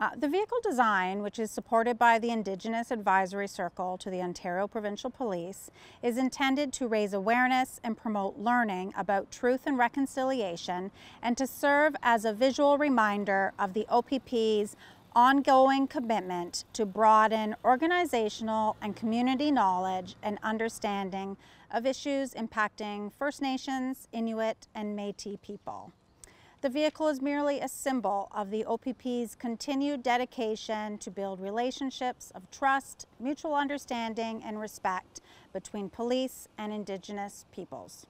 Uh, the vehicle design, which is supported by the Indigenous Advisory Circle to the Ontario Provincial Police, is intended to raise awareness and promote learning about truth and reconciliation and to serve as a visual reminder of the OPP's ongoing commitment to broaden organizational and community knowledge and understanding of issues impacting First Nations, Inuit, and Métis people. The vehicle is merely a symbol of the OPP's continued dedication to build relationships of trust, mutual understanding, and respect between police and Indigenous peoples.